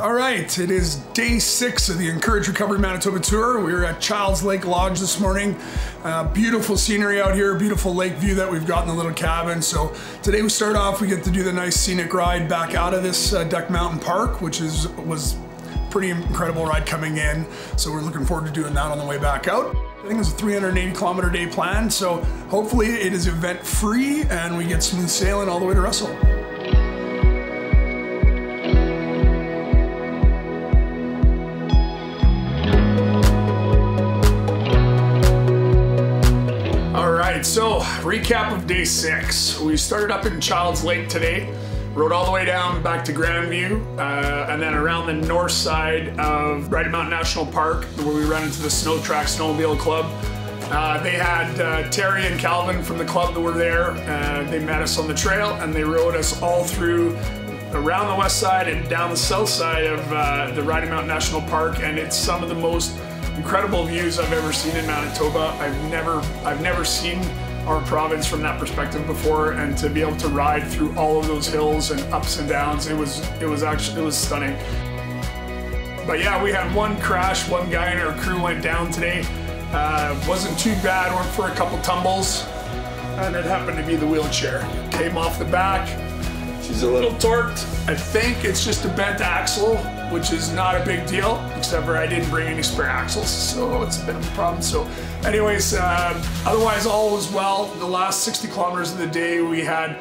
All right, it is day six of the Encourage Recovery Manitoba Tour. We are at Childs Lake Lodge this morning. Uh, beautiful scenery out here, beautiful lake view that we've got in the little cabin. So today we start off, we get to do the nice scenic ride back out of this uh, Duck Mountain Park, which is was pretty incredible ride coming in. So we're looking forward to doing that on the way back out. I think it's a 380 kilometer day plan. So hopefully it is event free and we get smooth sailing all the way to Russell. Right, so recap of day six. We started up in Childs Lake today, rode all the way down back to Grandview, uh, and then around the north side of Riding Mountain National Park, where we ran into the Snow Track Snowmobile Club. Uh, they had uh, Terry and Calvin from the club that were there. Uh, they met us on the trail and they rode us all through around the west side and down the south side of uh, the Riding Mountain National Park, and it's some of the most incredible views I've ever seen in Manitoba. I've never, I've never seen our province from that perspective before, and to be able to ride through all of those hills and ups and downs, it was, it was actually, it was stunning. But yeah, we had one crash. One guy in our crew went down today. Uh, wasn't too bad. Went for a couple tumbles, and it happened to be the wheelchair. Came off the back. She's a little torqued. I think it's just a bent axle which is not a big deal, except for I didn't bring any spare axles, so it's a bit of a problem. So anyways, uh, otherwise all was well. The last 60 kilometers of the day, we had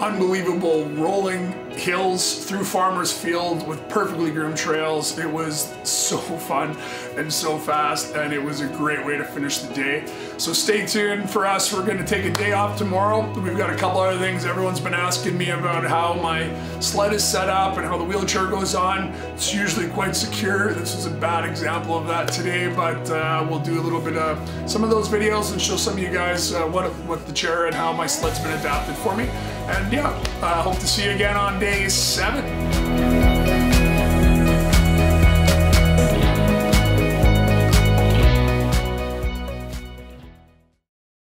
unbelievable rolling hills through farmers field with perfectly groomed trails. It was so fun and so fast and it was a great way to finish the day. So stay tuned for us. We're going to take a day off tomorrow. We've got a couple other things everyone's been asking me about how my sled is set up and how the wheelchair goes on. It's usually quite secure. This is a bad example of that today but uh, we'll do a little bit of some of those videos and show some of you guys uh, what, what the chair and how my sled's been adapted for me. And yeah, I uh, hope to see you again on day seven.